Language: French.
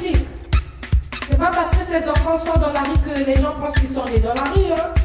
C'est pas parce que ces enfants sont dans la rue que les gens pensent qu'ils sont nés dans la rue. Hein.